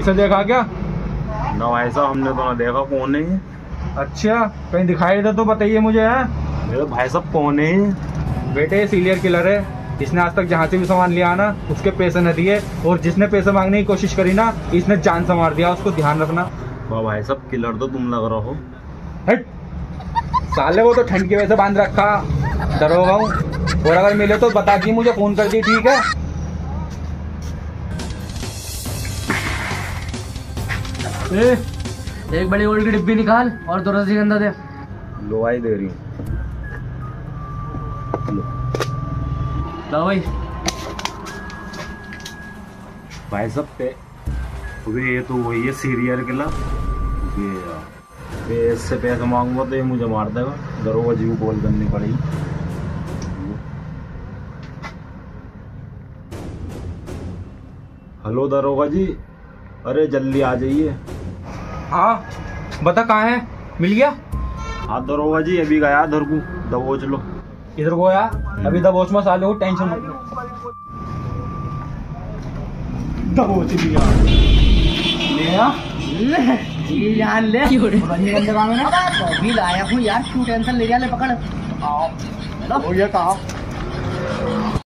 इसे देखा क्या? ना भाई साहब हमने तो ना देखा कौन है। अच्छा कहीं दिखाई दे तो बताइए मुझे है? मेरे भाई साहब कौन है। ये? बेटे सीरियल किलर है इसने आज तक जहाँ से भी सामान लिया ना उसके पैसे न दिए और जिसने पैसे मांगने की कोशिश करी ना इसने जान से मार दिया उसको ध्यान रखना। वाह भाई साहब किलर तो तुम लग रहा हो। हट! साले वो तो ठंड की वजह से बाँध रखा। डरोगा हूँ और अगर मिले तो बता दी मुझे फ़ोन कर दी ठीक है? ए, एक बड़ी गोल्ड की डिब्बी निकाल और दो रजनीगंधा दे। लोहाई दे रही हूँ। लो। लो भाई। भाई साहब पे अबे ये तो वही है सीरियल ये यार ये इससे पैसे मांगूँगा तो ये मुझे मार देगा। दरोगा जी को कॉल करनी पड़ेगी। हेलो दरोगा जी। अरे जल्दी आ जाइए। हाँ बता कहाँ है? मिल गया? हाँ दरोगा जी अभी गया धर को दबोच लो। इधर को आया? अभी दबोच में साले हो टेंशन मत। लो दबोच लिया ले आ। ये जान ले। रजनीगंधा काम है ना। तो अभी लाया हूँ यार क्यों टेंशन ले रहा ले पकड़। हो गया कहा